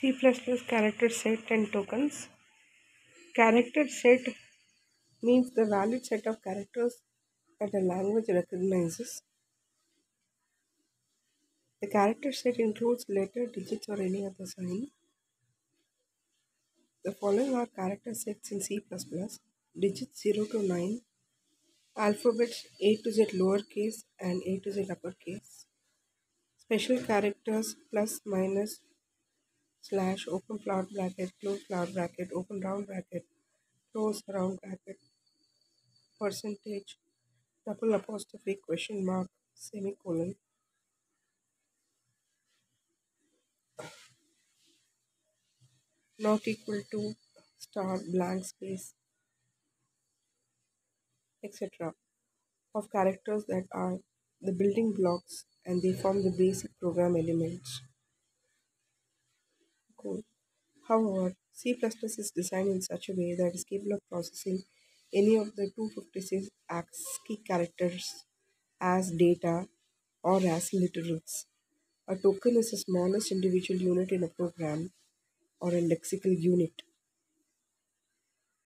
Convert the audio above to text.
C++ character set and tokens. Character set means the valid set of characters that a language recognizes. The character set includes letter, digits, or any other sign. The following are character sets in C++. Digits 0 to 9, alphabets A to Z lowercase and A to Z uppercase. Special characters plus, minus, slash, open flower bracket, close flower bracket, open round bracket, close round bracket, percentage, double apostrophe, question mark, semicolon. Not equal to, star, blank space, etc. of characters that are the building blocks and they form the basic program elements. Cool. However, C++ is designed in such a way that is capable of processing any of the 256 ASCII characters as data or as literals. A token is the smallest individual unit in a program or a lexical unit.